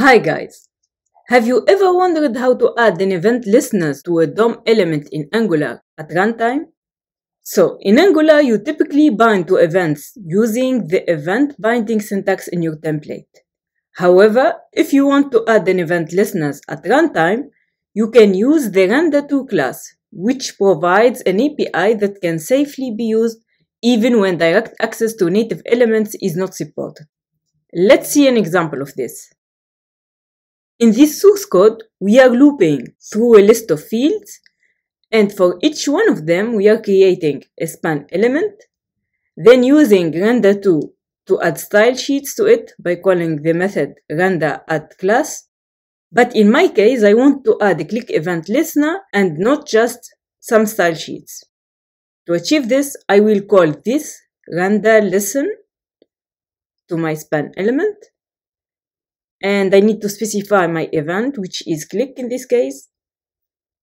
Hi guys! Have you ever wondered how to add an event listeners to a DOM element in Angular at runtime? So, in Angular, you typically bind to events using the event binding syntax in your template. However, if you want to add an event listeners at runtime, you can use the Renderer2 class, which provides an API that can safely be used even when direct access to native elements is not supported. Let's see an example of this. In this source code, we are looping through a list of fields, and for each one of them, we are creating a span element, then using Renderer2 to add style sheets to it by calling the method render add class. But in my case, I want to add a click event listener and not just some style sheets. To achieve this, I will call this render listen to my span element and I need to specify my event, which is click in this case.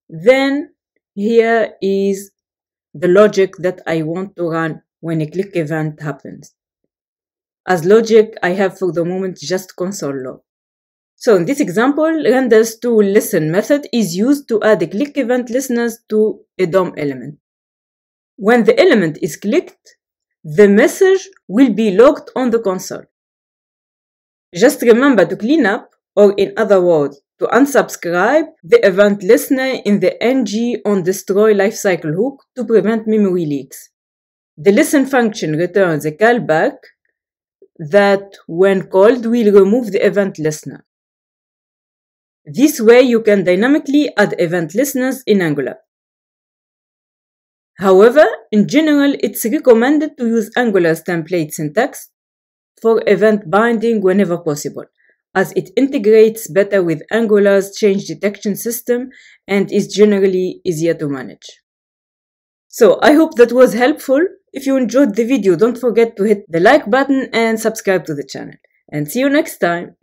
Then here is the logic that I want to run when a click event happens. As logic, I have for the moment just console log. So in this example, Renderer2's listen method is used to add a click event listeners to a DOM element. When the element is clicked, the message will be logged on the console. Just remember to clean up, or in other words, to unsubscribe the event listener in the ngOnDestroy lifecycle hook to prevent memory leaks. The listen function returns a callback that, when called, will remove the event listener. This way you can dynamically add event listeners in Angular. However, in general, it's recommended to use Angular's template syntax for event binding whenever possible, as it integrates better with Angular's change detection system and is generally easier to manage. So I hope that was helpful. If you enjoyed the video, don't forget to hit the like button and subscribe to the channel. And see you next time.